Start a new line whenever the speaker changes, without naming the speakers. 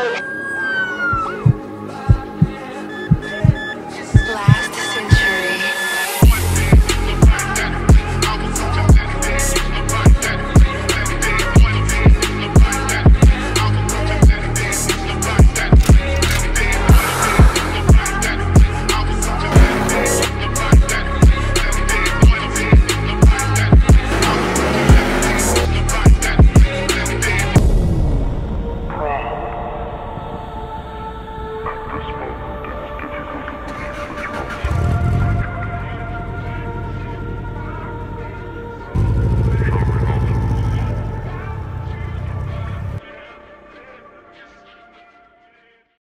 Bye.